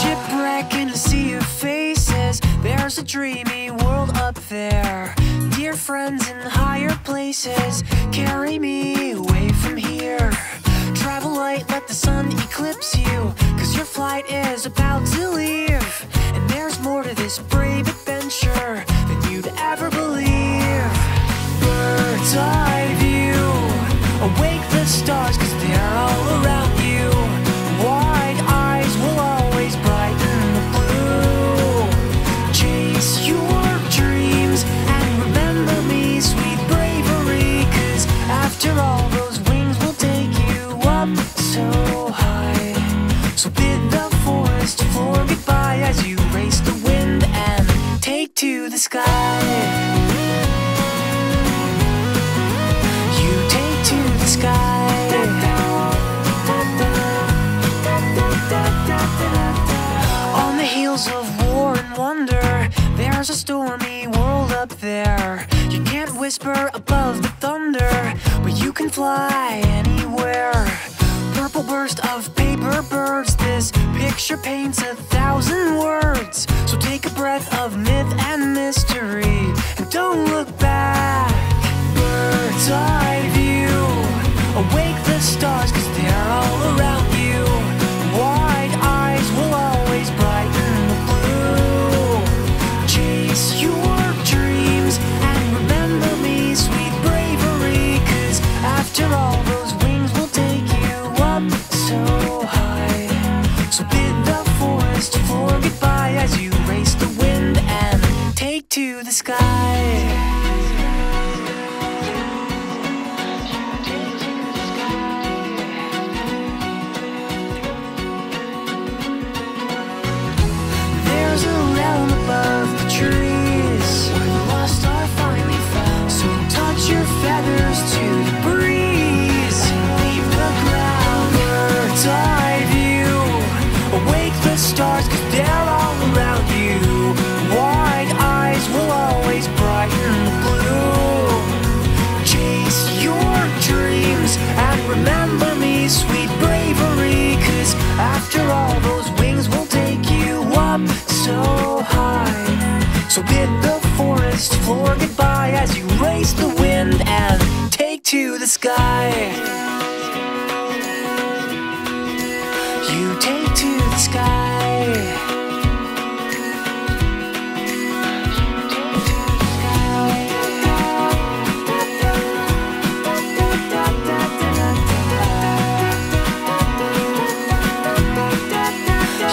Shipwreck in a sea of faces. There's a dreamy world up there. Dear friends in higher places, carry me away from here. Travel light, let the sun eclipse you, cause your flight is about to leave. After all, those wings will take you up so high. So bid the forest floor goodbye as you race the wind and take to the sky. You take to the sky. On the heels of war and wonder, there's a stormy world up there. You can't whisper can fly anywhere. Purple burst of paper birds, this picture paints a thousand words. So take a breath of to the sky. After all, those wings will take you up so high. So bid the forest floor goodbye as you race the wind and take to the sky. You take to the sky.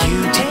you take